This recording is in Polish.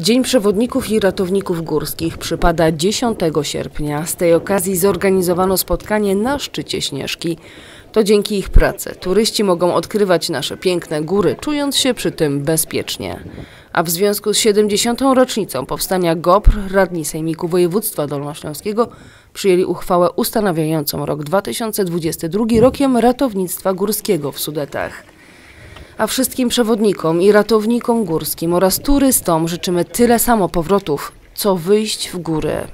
Dzień Przewodników i Ratowników Górskich przypada 10 sierpnia. Z tej okazji zorganizowano spotkanie na szczycie Śnieżki. To dzięki ich pracy turyści mogą odkrywać nasze piękne góry, czując się przy tym bezpiecznie. A w związku z 70. rocznicą powstania GOPR radni Sejmiku Województwa Dolnośląskiego przyjęli uchwałę ustanawiającą rok 2022 rokiem ratownictwa górskiego w Sudetach. A wszystkim przewodnikom i ratownikom górskim oraz turystom życzymy tyle samo powrotów, co wyjść w górę.